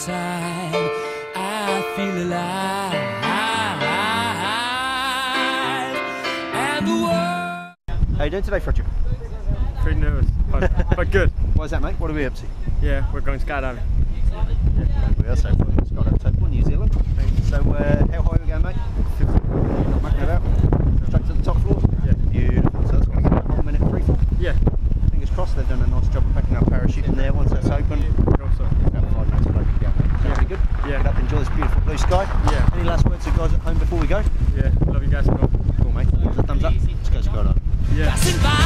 good time. I feel alive. And the world. How you doing today, Frederik? Pretty nervous, but, but good. Why is that, mate? What are we up to? Yeah, we're going skydiving. We are so far. Scott out Table, New Zealand. So, uh, how high are we going, mate? Not mucking about. Straight to the top floor. Yeah. Beautiful. So that's going to give a whole minute free fall. Yeah, Fingers crossed they've done a nice job of packing our parachute in there once that's open. I hope so. About five minutes away from go. Sounds good. Yeah. Get up, enjoy this beautiful blue sky. Yeah. Any last words to guys at home before we go? Yeah, love you guys. Go. Cool, mate. Give us a thumbs up. Let's go skydiving. Yeah.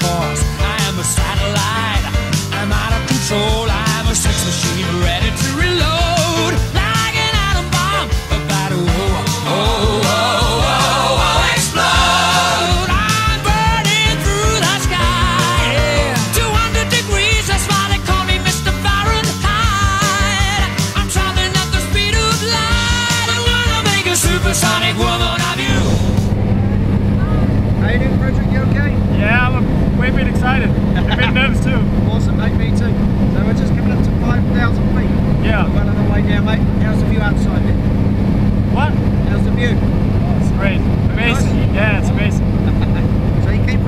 Course. I am a satellite. I'm out of control. I'm a sex machine ready to reload Way bit excited. A bit nervous too. Awesome, mate. Me too. So we're just coming up to 5,000 feet. Yeah. Well on the way down, mate. How's the view outside it? What? How's the view? Oh, it's great. Amazing. Yeah, it's amazing. So you came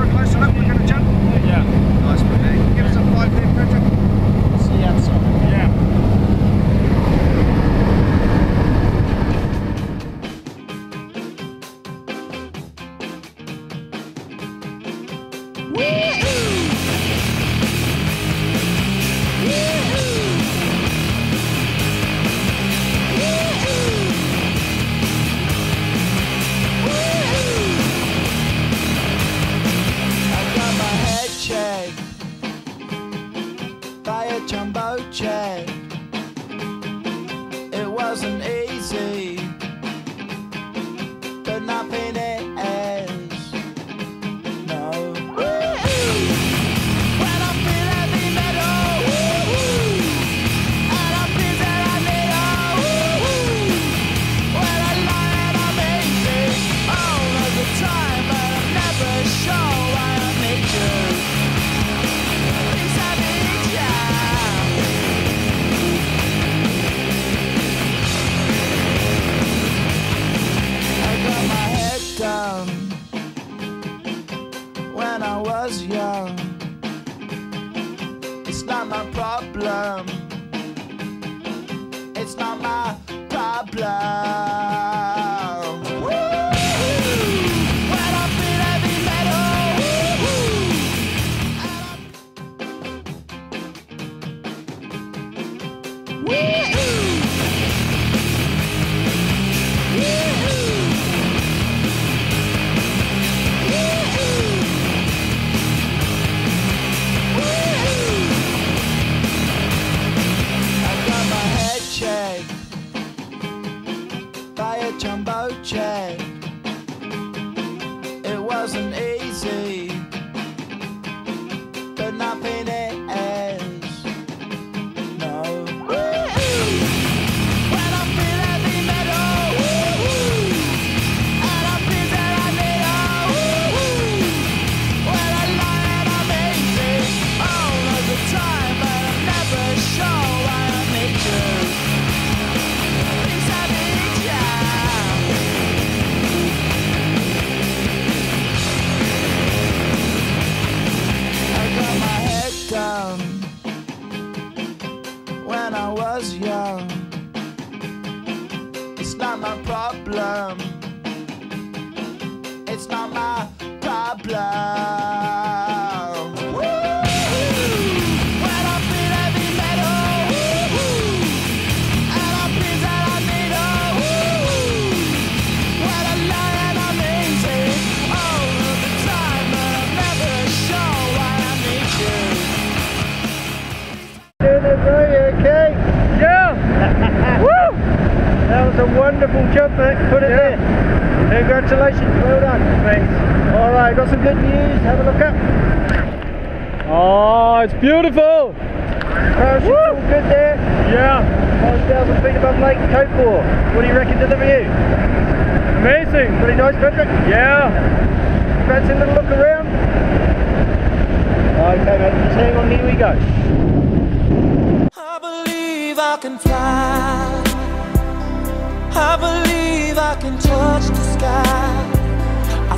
Congratulations. Well done. Thanks. All right, got some good news. Have a look up. Oh, it's beautiful. Parachute's all good there. Yeah, 5,000 feet above Lake Taupo. What do you reckon to the view? amazing. Pretty nice, Patrick. Yeah. Fancy a little look around? Okay, mate. Just hang on. Here we go. I believe I can fly. I believe I can touch the sky. I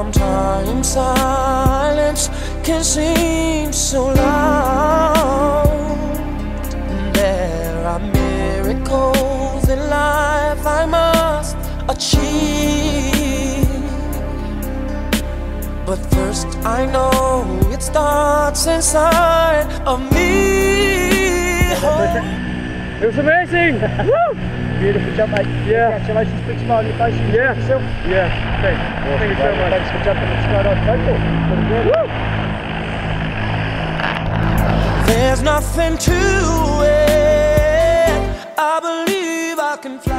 Sometimes silence can seem so loud. There are miracles in life I must achieve. But first, I know it starts inside of me. It was amazing. Woo! Beautiful jump, mate. Yeah. Congratulations. Big smile on your face. You Yeah. yourself. Yeah, thanks. Thank you so much. Thanks for jumping at Skydive Taupo. Woo! There's nothing to it. I believe I can fly.